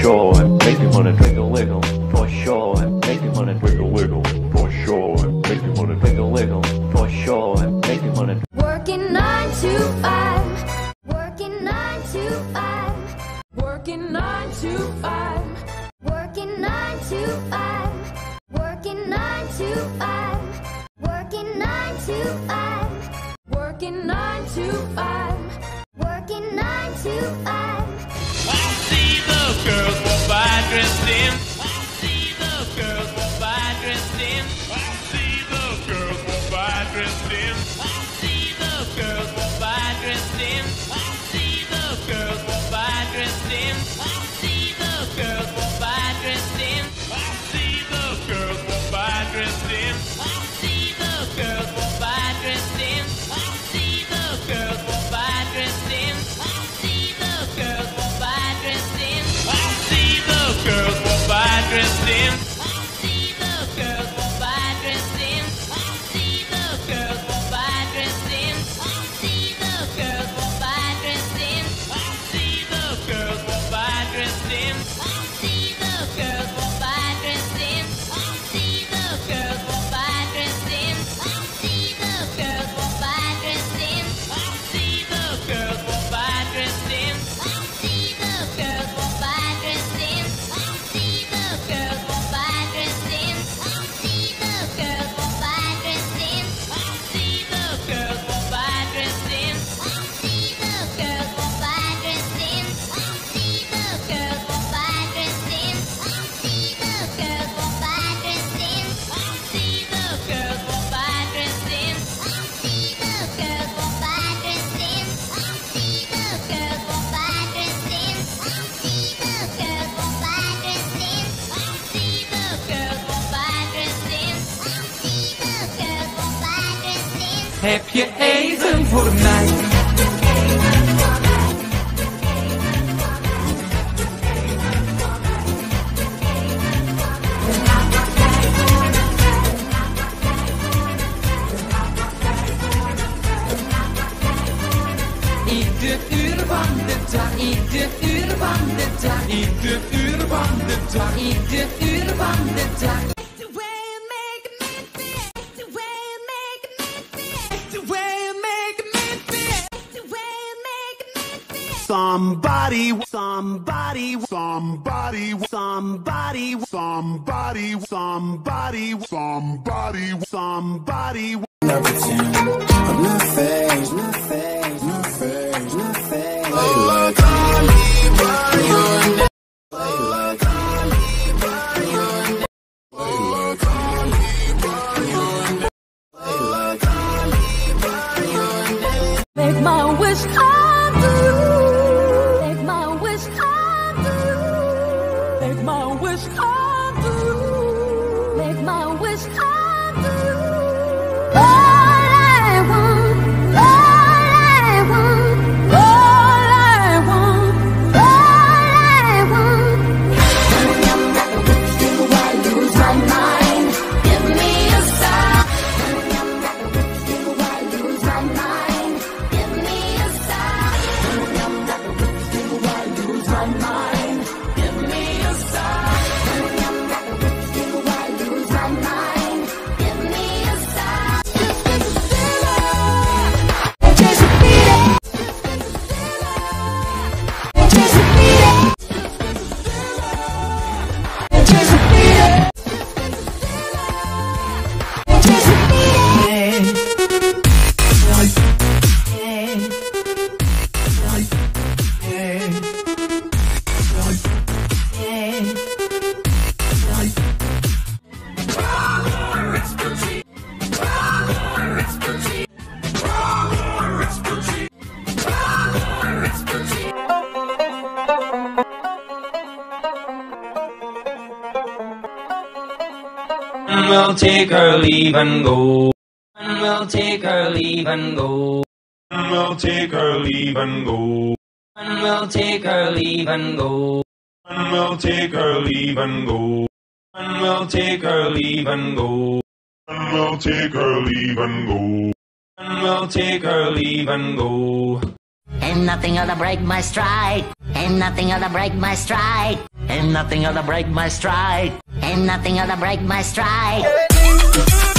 sure, make you wanna wiggle wiggle. For sure, make you wanna wiggle wiggle. For sure, make you wanna wiggle wiggle. For sure, make you wanna. Working nine to five. Working nine to five. Working nine to five. Working nine to five. Working nine to five. Working nine to five. Working nine to five. Working nine to five girls, girls. Yeah. Heb je even voor mij? Ieder uur van de dag, ieder uur van de dag, ieder uur van de dag, de uur van de dag. Somebody, somebody, somebody, somebody, somebody, somebody, somebody, somebody. Not pretend, I'm not fair. we'll take leave and go. And we'll take her leave and go. And we'll take her leave and go. And we'll take her leave and go. And we'll take her leave and go. And we'll take her leave and go. And we'll take her leave and go. And we'll take her leave and go. And nothing other break my stride. And nothing other break my stride. And nothing other break my stride and nothing ought to break my stride.